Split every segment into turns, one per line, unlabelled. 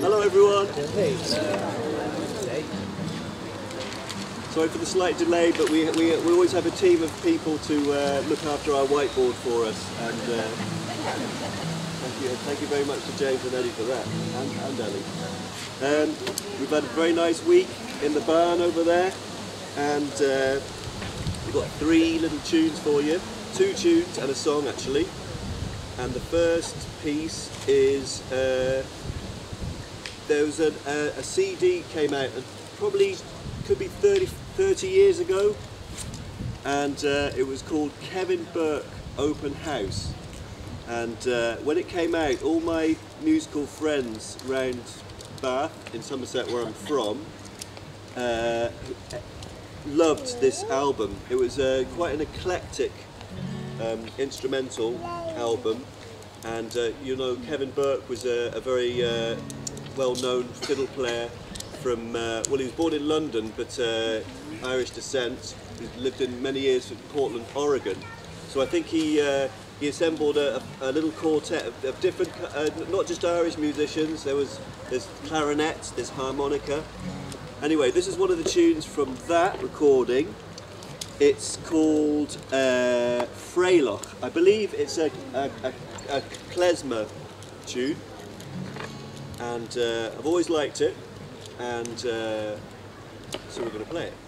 Hello everyone. Sorry for the slight delay, but we, we, we always have a team of people to uh, look after our whiteboard for us. And uh, thank you, thank you very much to James and Eddie for that, and, and Ellie. Um, we've had a very nice week in the barn over there, and uh, we've got three little tunes for you, two tunes and a song actually. And the first piece is uh, there was a, a, a CD came out and probably could be 30, 30 years ago. And uh, it was called Kevin Burke Open House. And uh, when it came out all my musical friends round Bath in Somerset where I'm from uh, loved this album it was uh, quite an eclectic um, instrumental album and uh, you know Kevin Burke was a, a very uh, well-known fiddle player from, uh, well he was born in London but uh, Irish descent, he lived in many years in Portland, Oregon. So I think he, uh, he assembled a, a little quartet of, of different, not just Irish musicians, there was there's clarinet, there's harmonica. Anyway, this is one of the tunes from that recording. It's called uh, Freyloch. I believe it's a, a, a, a klezmer tune and uh, I've always liked it and uh, so we're going to play it.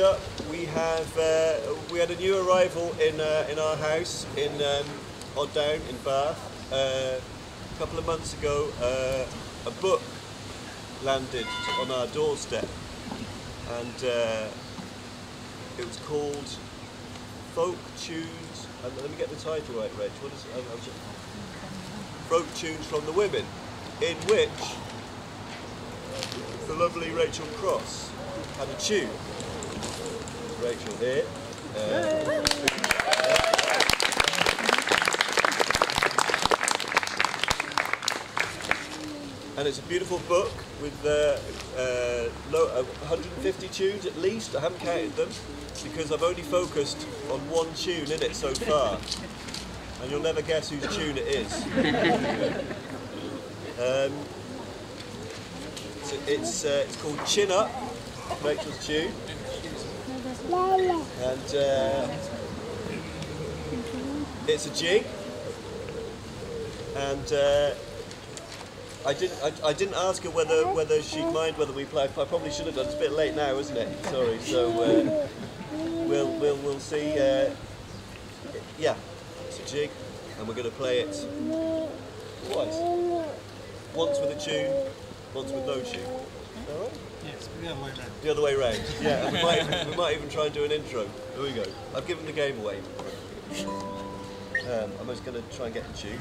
Up, we have uh, we had a new arrival in uh, in our house in um, Odd Down in Bath. Uh, a couple of months ago, uh, a book landed on our doorstep, and uh, it was called Folk Tunes. And let me get the title right, Reg. What is? it? Folk Tunes from the Women, in which the lovely Rachel Cross had a tune. Rachel here. Uh, and it's a beautiful book with uh, uh, uh, 150 tunes at least. I haven't counted them because I've only focused on one tune in it so far, and you'll never guess whose tune it is. um, so it's uh, it's called Chin Up, Rachel's tune, and uh, it's a jig, and. Uh, I didn't. I, I, didn't ask her whether whether she'd mind whether we play. I probably should have done. It's a bit late now, isn't it? Sorry. So uh, we'll we'll we'll see. Uh, yeah, it's a jig, and we're going to play it twice. Once with a tune, once with no tune. All right.
Yes, the other way round.
The other way round. Yeah, we might even, we might even try and do an intro. Here we go. I've given the game away. Um, I'm just going to try and get in tune.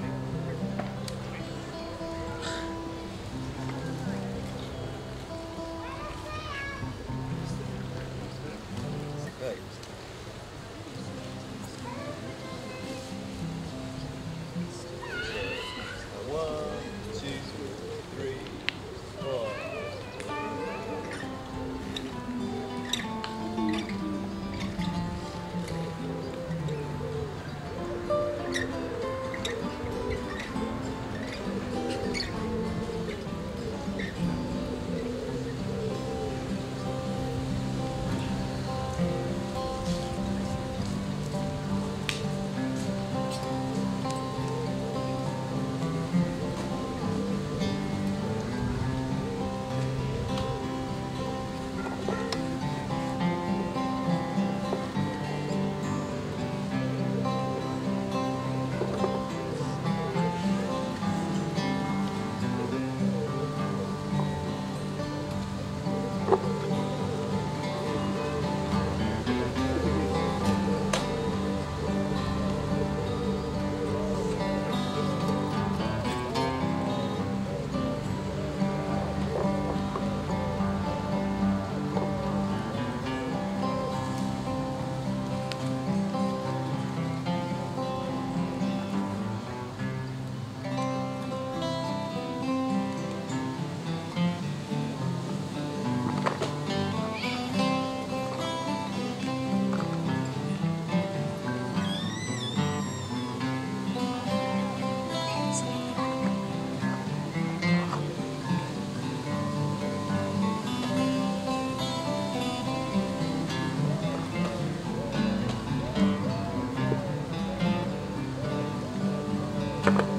Thank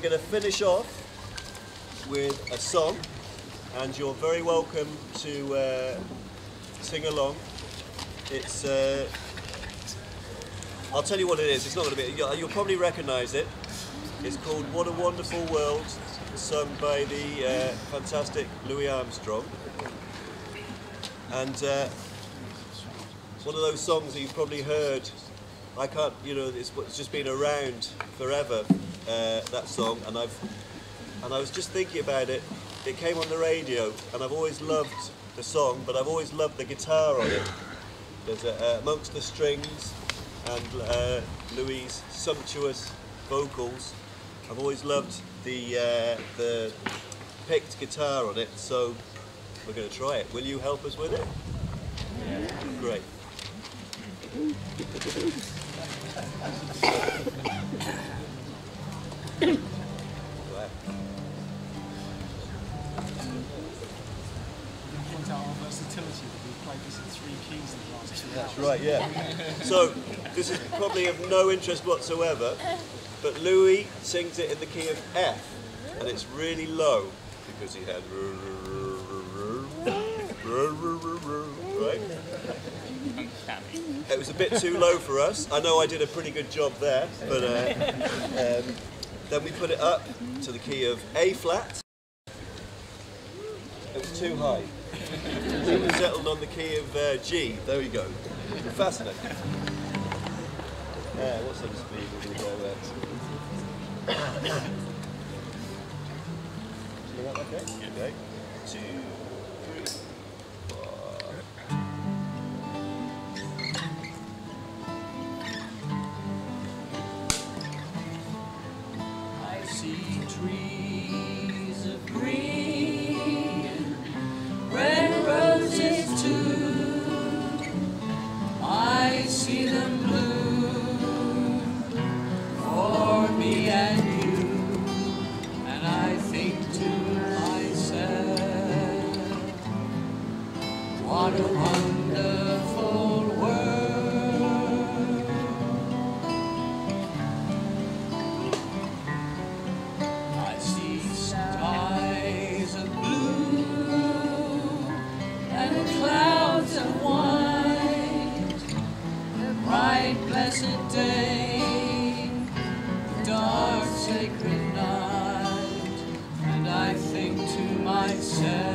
we're going to finish off with a song, and you're very welcome to uh, sing along. It's. Uh, I'll tell you what it is. It's not going to be. You'll, probably recognise it. It's called "What a Wonderful World," sung by the uh, fantastic Louis Armstrong. And uh, one of those songs that you've probably heard. I can't, you know, it's, it's just been around forever. Uh, that song, and I've, and I was just thinking about it. It came on the radio, and I've always loved the song, but I've always loved the guitar on it. There's a, uh, amongst the strings and uh, Louis' sumptuous vocals. I've always loved the uh, the picked guitar on it, so we're going to try it. Will you help us with it? Great. Wow.
point out our versatility that we've played this in three keys in the last two
That's
hours.
right, yeah. So this is probably of no interest whatsoever, but Louis sings it in the key of F, and it's really low because he had right. It was a bit too low for us. I know I did a pretty good job there, but uh, um, then we put it up to the key of A flat. It was too high. We settled on the key of uh, G. There we go. Fascinating. Uh, what sort of speed will we go at? Okay? Okay. Two,
bright blessed day, dark sacred night, and I think to myself,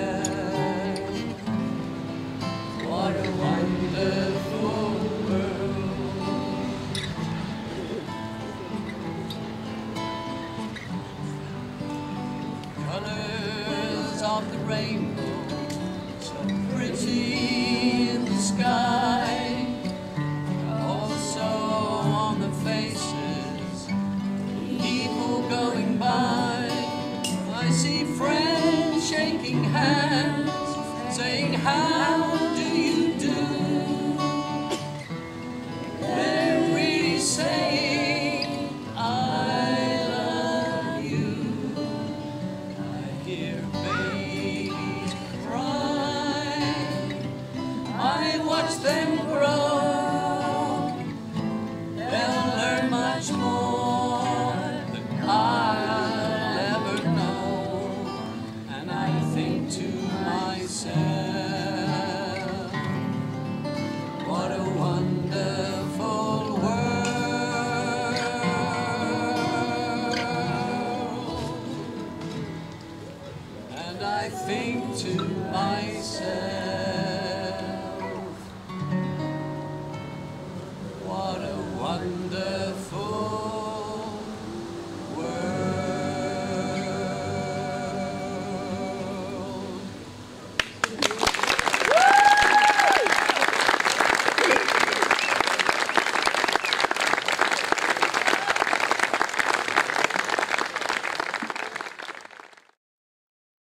watch them grow They'll learn much more than I'll ever know. And I think to myself, what a wonderful world. And I think to myself.